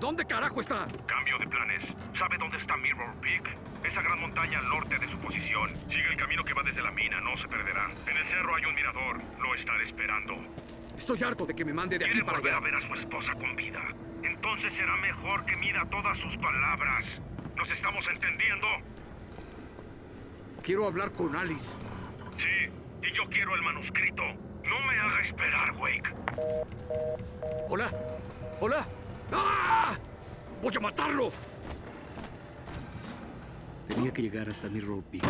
¿Dónde carajo está? Cambio de planes. ¿Sabe dónde está Mirror Peak? Esa gran montaña al norte de su posición. Sigue el camino que va desde la mina, no se perderá. En el cerro hay un mirador. Lo estará esperando. Estoy harto de que me mande de aquí ¿Quiere para volver allá. a ver a su esposa con vida? Entonces será mejor que mida todas sus palabras. ¿Nos estamos entendiendo? Quiero hablar con Alice. Sí, y yo quiero el manuscrito. No me haga esperar, Wake. ¿Hola? ¿Hola? ¡Ah! ¡Voy a matarlo! Tenía que llegar hasta Mirror Peak.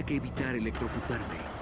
Tenía que evitar electrocutarme.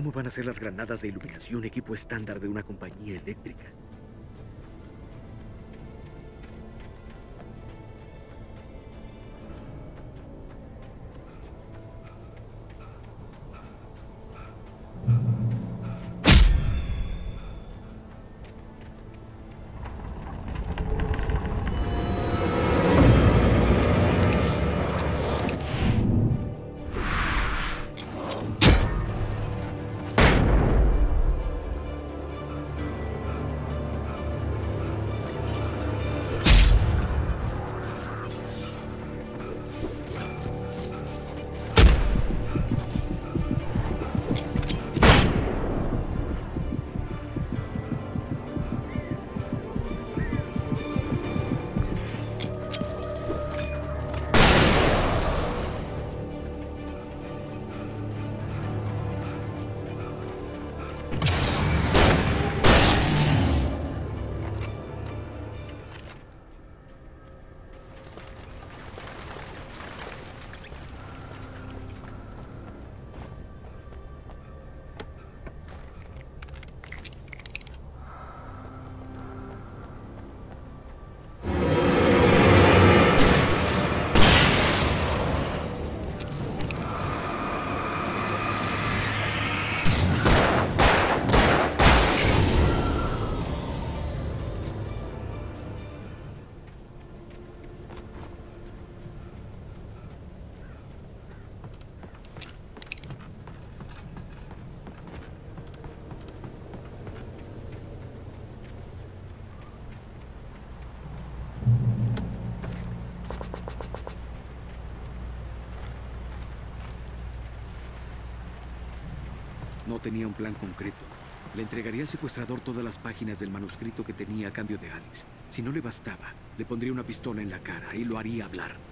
¿Cómo van a ser las granadas de iluminación equipo estándar de una compañía eléctrica? Tenía un plan concreto. Le entregaría al secuestrador todas las páginas del manuscrito que tenía a cambio de Alice. Si no le bastaba, le pondría una pistola en la cara y lo haría hablar.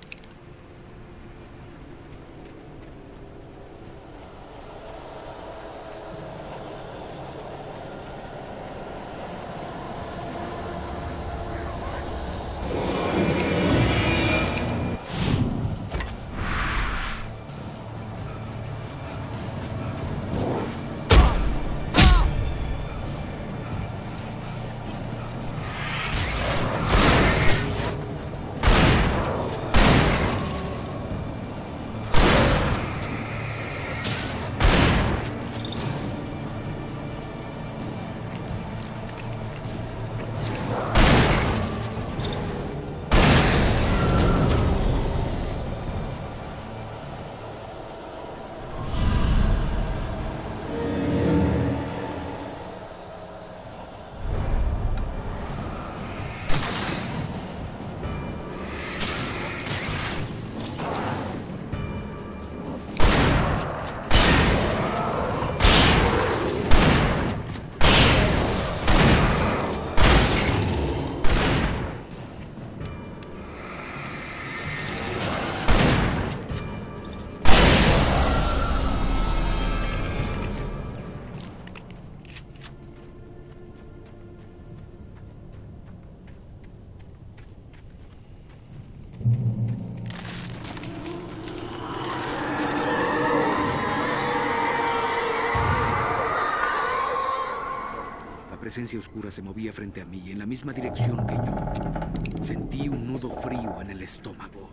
Presencia oscura se movía frente a mí en la misma dirección que yo. Sentí un nudo frío en el estómago.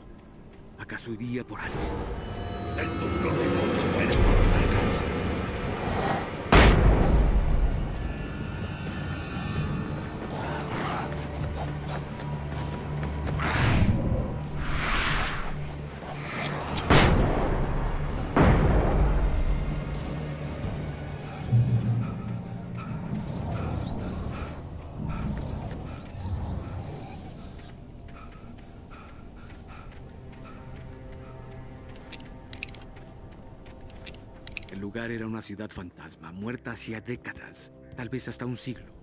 ¿Acaso iría por Alice? El de lugar era una ciudad fantasma, muerta hacía décadas, tal vez hasta un siglo.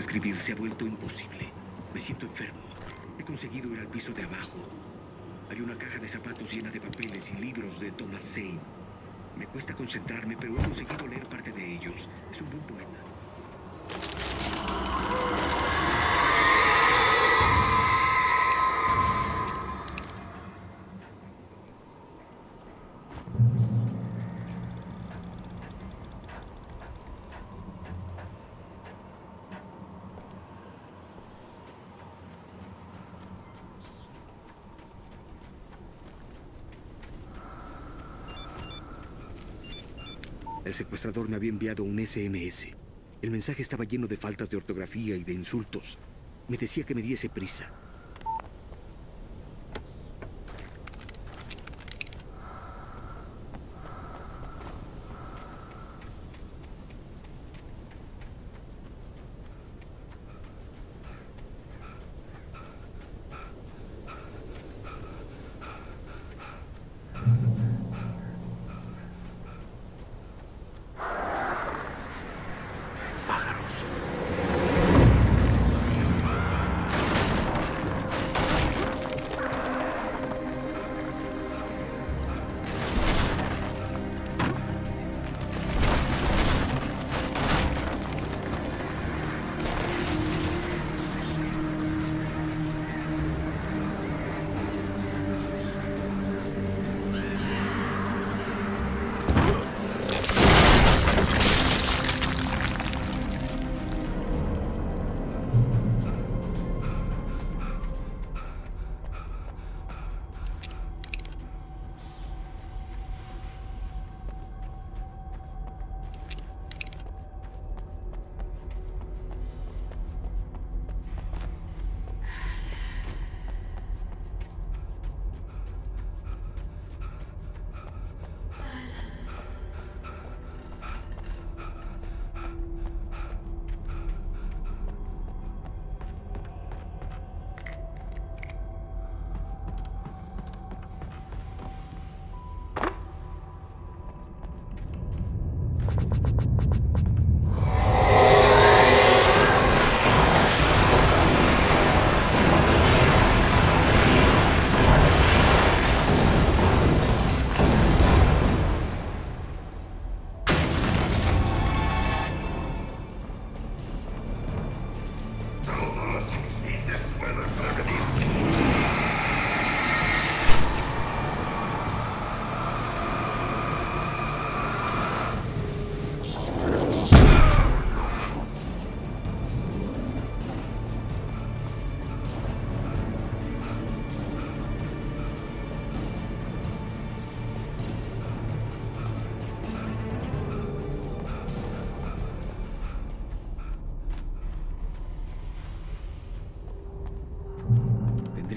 Escribir, se ha vuelto imposible. Me siento enfermo. He conseguido ir al piso de abajo. Hay una caja de zapatos llena de papeles y libros de Thomas Zane. Me cuesta concentrarme, pero he conseguido leer parte de ellos. Es un buen poema. El secuestrador me había enviado un SMS. El mensaje estaba lleno de faltas de ortografía y de insultos. Me decía que me diese prisa.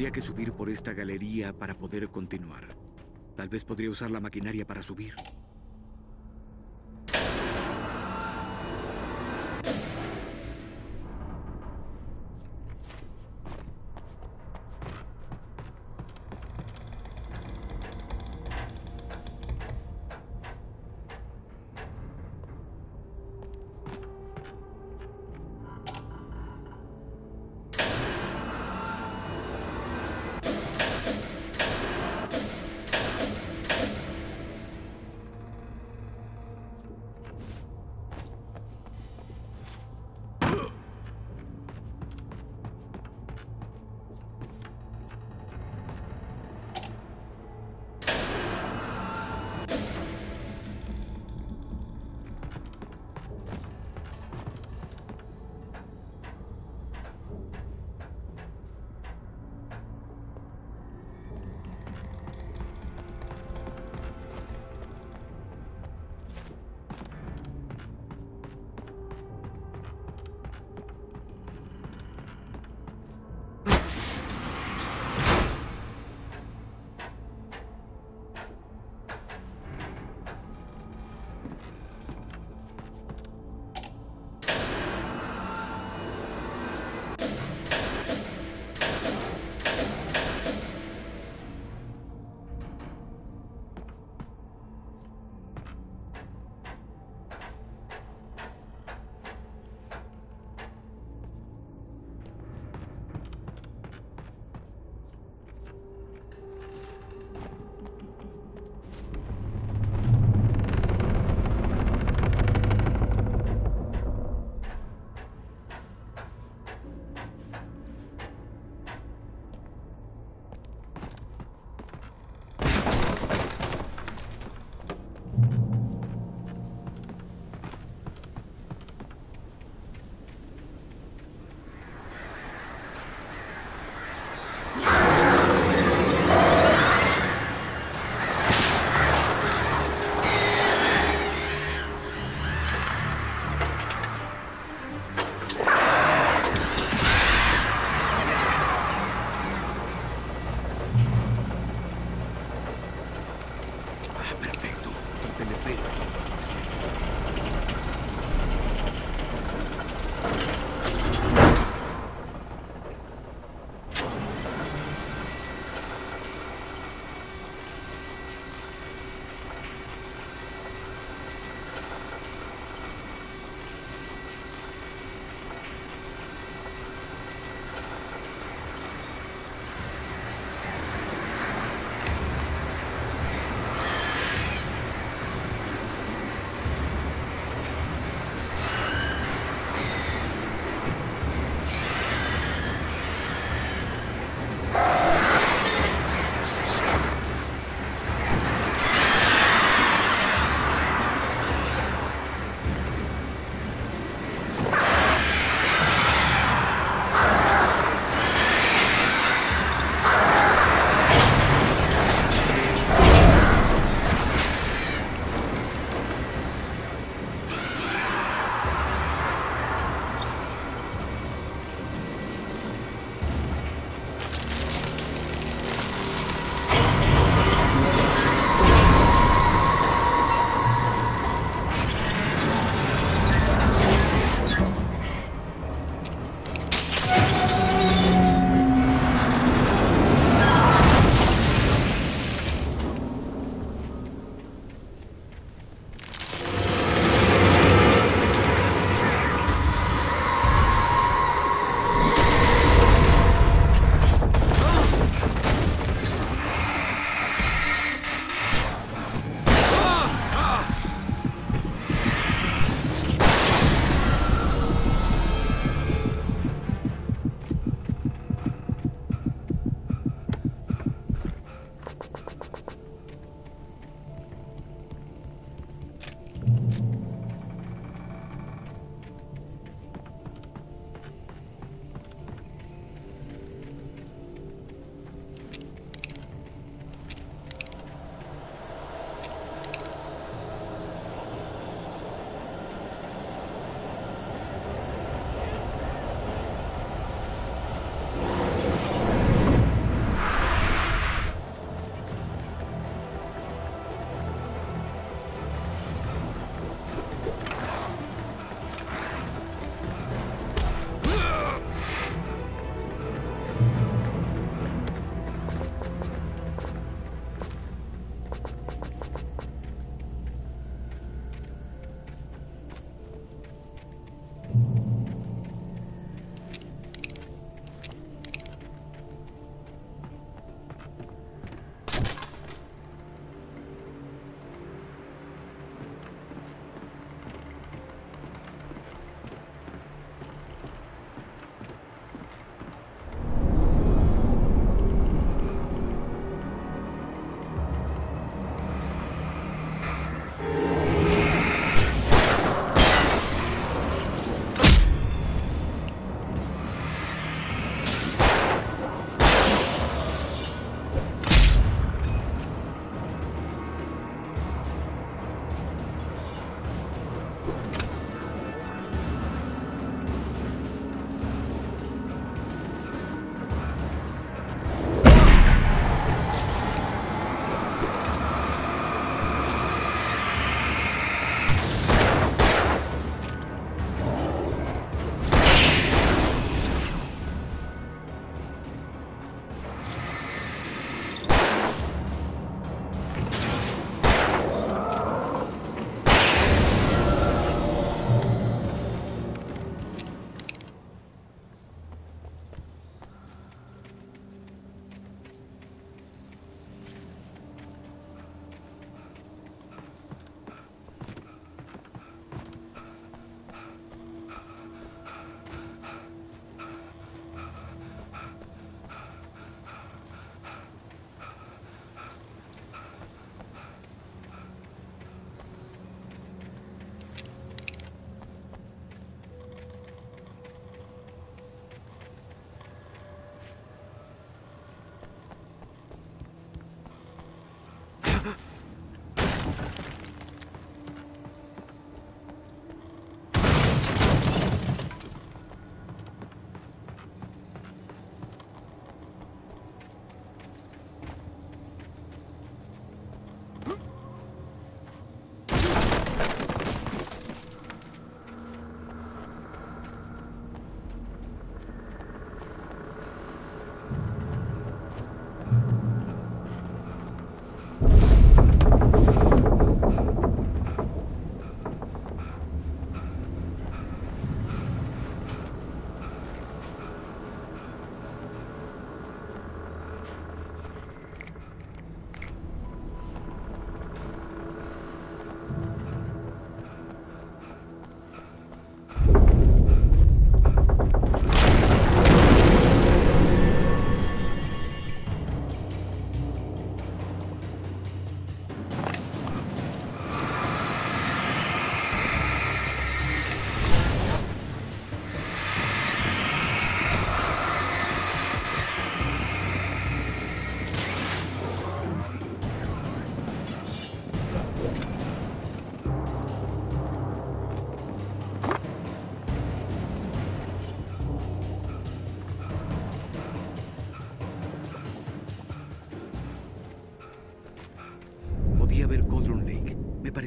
Tendría que subir por esta galería para poder continuar. Tal vez podría usar la maquinaria para subir.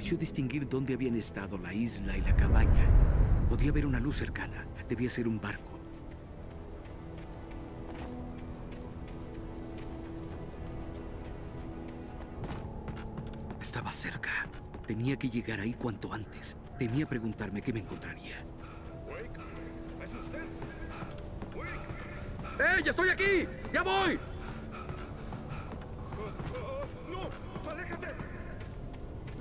Pareció distinguir dónde habían estado la isla y la cabaña. Podía ver una luz cercana. Debía ser un barco. Estaba cerca. Tenía que llegar ahí cuanto antes. Temía preguntarme qué me encontraría. ¡Ya estoy aquí! ¡Ya voy! ¡No! ¡Aléjate!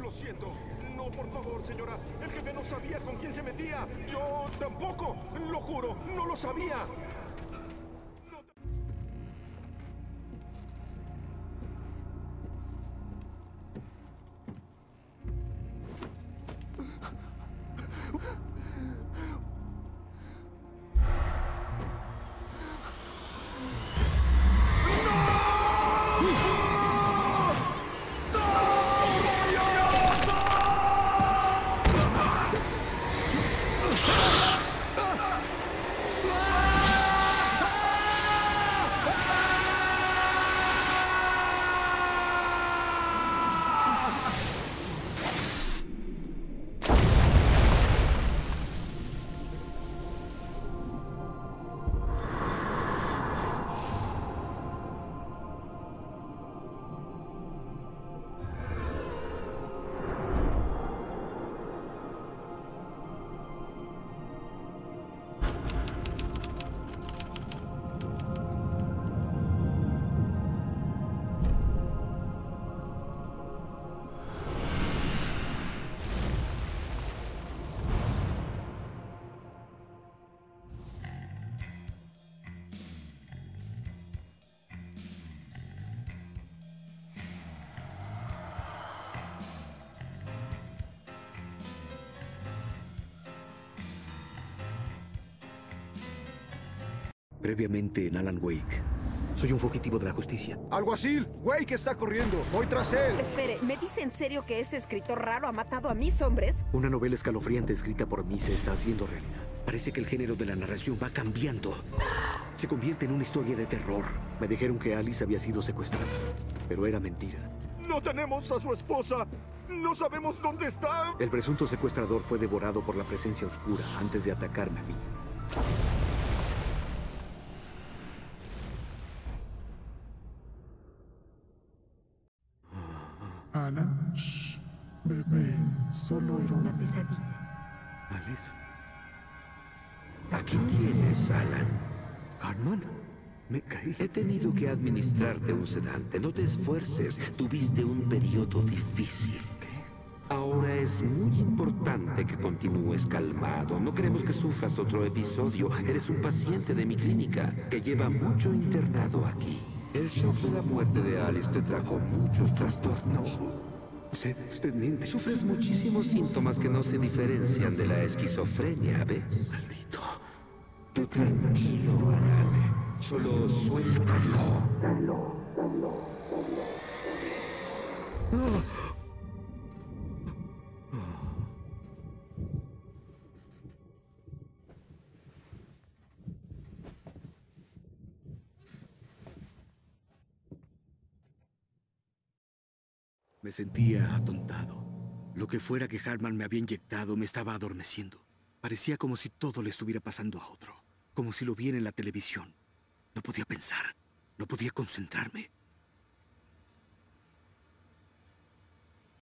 Lo siento. No, por favor, señora. El jefe no sabía con quién se metía. Yo tampoco. Lo juro. No lo sabía. Previamente en Alan Wake. Soy un fugitivo de la justicia. Alguacil, Wake está corriendo. Voy tras él. Espere, ¿me dice en serio que ese escritor raro ha matado a mis hombres? Una novela escalofriante escrita por mí se está haciendo realidad. Parece que el género de la narración va cambiando. Se convierte en una historia de terror. Me dijeron que Alice había sido secuestrada, pero era mentira. No tenemos a su esposa. No sabemos dónde está. El presunto secuestrador fue devorado por la presencia oscura antes de atacarme a mí. Bebé. Solo era una pesadilla. Alice. Aquí tienes, Alan. Hartman. Me caí. He tenido que administrarte un sedante. No te esfuerces. Tuviste un periodo difícil. Ahora es muy importante que continúes calmado. No queremos que sufras otro episodio. Eres un paciente de mi clínica que lleva mucho internado aquí. El shock de la muerte de Alice te trajo muchos trastornos. Usted, usted miente. Sufres muchísimos síntomas que no se diferencian de la esquizofrenia, ¿ves? Maldito. Tú tranquilo, Alan. Solo suéltalo. Me sentía atontado. Lo que fuera que Hartman me había inyectado me estaba adormeciendo. Parecía como si todo le estuviera pasando a otro. Como si lo viera en la televisión. No podía pensar. No podía concentrarme.